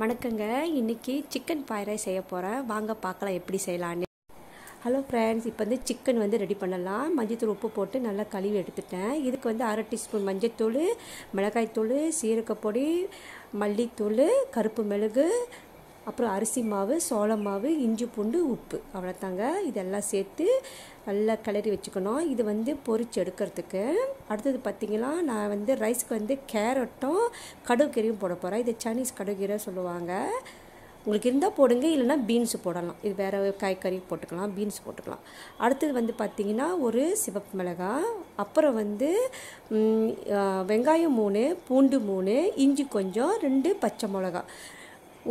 வணக்கங்க. இன்னைக்கு chicken fried rice செய்ய போகிறேன் வாங்க பார்க்கலாம் எப்படி செய்யலான்னு. ஹலோ ஃப்ரெண்ட்ஸ் இப்போ வந்து சிக்கன் வந்து ரெடி பண்ணலாம். மஞ்சத்தூள் உப்பு போட்டு நல்லா கழுவி எடுத்துட்டேன். இதுக்கு வந்து அரை டீஸ்பூன் மஞ்சத்தூள் மிளகாய்த்தூள் சீரகப்பொடி மல்லித்தூள் கருப்பு மிளகு அப்புறம் அரிசி மாவு சோள மாவு இஞ்சி பூண்டு உப்பு. அவ்வளோதாங்க இதெல்லாம் சேர்த்து நல்லா கிளறி வச்சுக்கணும். இது வந்து பொறிச்சு எடுக்கிறதுக்கு. அடுத்தது பார்த்திங்கன்னா நான் வந்து ரைஸ்க்கு வந்து கேரட்டும் கடுகீரையும் போட போகிறேன் இது சைனீஸ் கடுகீரை சொல்லுவாங்க. உங்களுக்கு இருந்தால் போடுங்க இல்லைன்னா பீன்ஸ் போடலாம். இது வேறு காய்கறி போட்டுக்கலாம் பீன்ஸ் போட்டுக்கலாம். அடுத்தது வந்து பார்த்திங்கன்னா ஒரு சிவப்பு மிளகாய் அப்புறம் வந்து வெங்காயம் மூணு பூண்டு மூணு இஞ்சி கொஞ்சம் ரெண்டு பச்சை மிளகா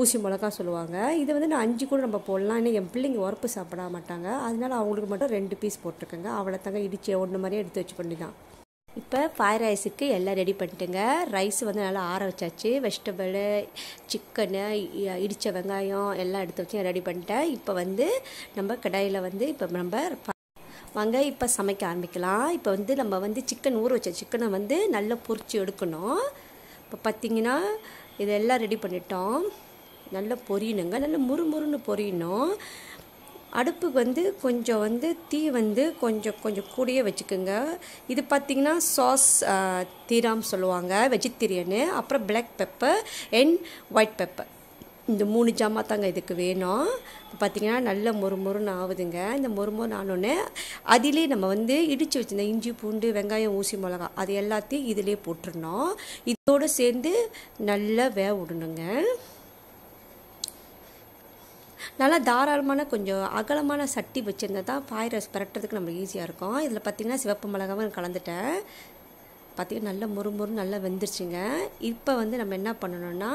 ஊசி மிளகா சொல்லுவாங்க. இதை வந்து நான் அஞ்சு கூட நம்ம போடலாம். இன்னும் என் பிள்ளைங்க உரப்பு சாப்பிட மாட்டாங்க. அதனால அவங்களுக்கு மட்டும் ரெண்டு பீஸ் போட்டிருக்கேங்க. அவ்வளோ தாங்க இடிச்சு ஒன்று மாதிரியே எடுத்து வச்சு பண்ணி தான் இப்போ ஃப்ரைட் ரைஸுக்கு எல்லாம் ரெடி பண்ணிட்டுங்க. ரைஸ் வந்து நல்லா ஆற வச்சாச்சு. வெஜிடபிள் சிக்கனு இடித்த வெங்காயம் எல்லாம் எடுத்து வச்சு ரெடி பண்ணிட்டேன். இப்போ வந்து நம்ம கடாயில் வந்து இப்போ நம்ம வாங்க இப்போ சமைக்க ஆரம்பிக்கலாம். இப்போ வந்து நம்ம வந்து சிக்கன் ஊற வச்ச சிக்கனை வந்து நல்லா பொறிச்சு எடுக்கணும். இப்போ பார்த்திங்கன்னா இதெல்லாம் ரெடி பண்ணிட்டோம். நல்லா பொரியணுங்க. நல்லா முறுமுறுன்னு பொரியணும். அடுப்புக்கு வந்து கொஞ்சம் வந்து தீ வந்து கொஞ்சம் கொஞ்சம் கூடயே வச்சுக்கோங்க. இது பார்த்திங்கன்னா சாஸ் தீராம் சொல்லுவாங்க வெஜிடேரியனு அப்புறம் black pepper and white pepper இந்த மூணு ஜாமா தாங்க இதுக்கு வேணும். பார்த்திங்கன்னா நல்ல மொறு மொறுன்னு ஆகுதுங்க இந்த மொறு மொறுன்னு ஆனோடனே அதிலே நம்ம வந்து இடித்து வச்சுருந்த இஞ்சி பூண்டு வெங்காயம் ஊசி மிளகா அது எல்லாத்தையும் இதிலே போட்டுருணும் இதோடு சேர்ந்து நல்லா வேக விடணுங்க. நல்லா தாராளமான கொஞ்சம் அகலமான சட்டி வச்சுருந்தா தான் பாய் ரைஸ் பரட்டுறதுக்கு நம்மளுக்கு ஈஸியாக இருக்கும். இதில் பார்த்திங்கன்னா சிவப்பு மிளகாவும் கலந்துட்டேன். பார்த்திங்கன்னா நல்லா முறு நல்லா வெந்துருச்சுங்க. இப்போ வந்து நம்ம என்ன பண்ணணும்னா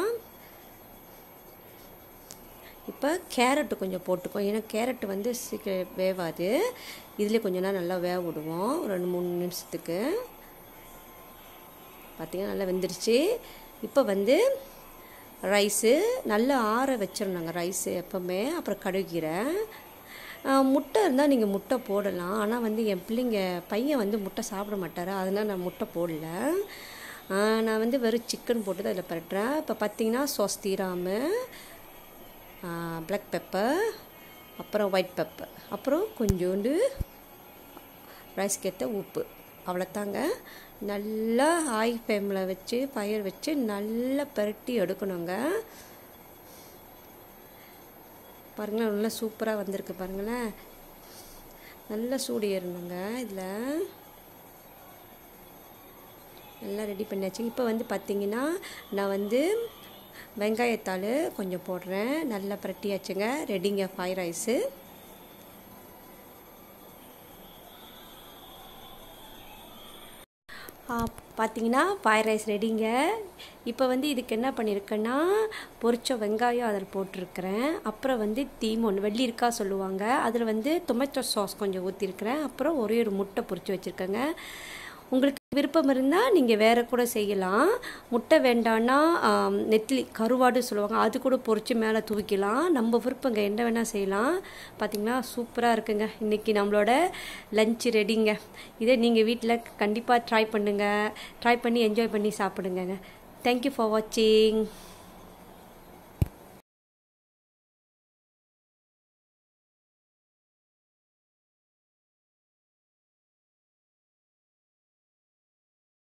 இப்போ கேரட்டு கொஞ்சம் போட்டுக்கோ ஏன்னா கேரட்டு வந்து சீக்கிரம் வேவாது. இதில் கொஞ்ச நேரம் நல்லா வேக விடுவோம். ஒரு ரெண்டு மூணு நிமிஷத்துக்கு. பார்த்திங்கன்னா நல்லா வெந்துருச்சு. இப்போ வந்து ரைஸு நல்லா ஆற வச்சிடணுங்க ரைஸு எப்போவுமே அப்புறம் கடுகீரை முட்டை இருந்தால் நீங்கள் முட்டை போடலாம். ஆனால் வந்து என் பிள்ளைங்க பையன் வந்து முட்டை சாப்பிட மாட்டார். அதனால் நான் முட்டை போடல. நான் வந்து வெறும் சிக்கன் போட்டு தான் அதில் பரட்டுறேன். இப்போ பார்த்தீங்கன்னா சொஸ்தீராமு பிளாக் பெப்பர் அப்புறம் ஒயிட் பெப்பர் அப்புறம் கொஞ்சோண்டு ரைஸ்க்கேற்ற உப்பு. அவ்வளோத்தாங்க நல்லா ஹாய் ஃபேமில் வச்சு ஃபயர் வச்சு நல்லா பரட்டி எடுக்கணுங்க. பாருங்களேன் நல்லா சூப்பராக வந்திருக்கு பாருங்களேன். நல்லா சூடு ஏறணுங்க இதில். எல்லாம் ரெடி பண்ணியாச்சு. இப்போ வந்து பார்த்திங்கன்னா நான் வந்து வெங்காயத்தாள் கொஞ்சம் போடுறேன். நல்லா பரட்டியாச்சுங்க. ரெடிங்க ஃப்ரைட் ரைஸு பார்த்தீங்கன்னா ஃப்ரைட் ரைஸ் ரெடிங்க இப்போ வந்து இதுக்கு என்ன பண்ணியிருக்கேன்னா பொரிச்ச வெங்காயம் அதில் போட்டிருக்கிறேன். அப்புறம் வந்து தீமோன் வெள்ளி இருக்கா சொல்லுவாங்க. அதில் வந்து டொமேட்டோ சாஸ் கொஞ்சம் ஊற்றிருக்கிறேன் அப்புறம் ஒரே ஒரு முட்டை பொரித்து வச்சுருக்கேங்க. உங்களுக்கு விருப்பம் இருந்தால் நீங்கள் வேறு கூட செய்யலாம். முட்டை வேண்டான்னா நெத்திலி கருவாடு சொல்லுவாங்க. அது கூட பொறிச்சு மேலே தூக்கிக்கலாம் நம்ம விருப்பங்க என்ன வேணால் செய்யலாம். பார்த்திங்கன்னா சூப்பராக இருக்குங்க. இன்றைக்கி நம்மளோட லஞ்ச் ரெடிங்க இதை நீங்கள் வீட்டில் கண்டிப்பாக ட்ரை பண்ணுங்கள் ட்ரை பண்ணி என்ஜாய் பண்ணி சாப்பிடுங்க தேங்க்யூ ஃபார் வாட்சிங்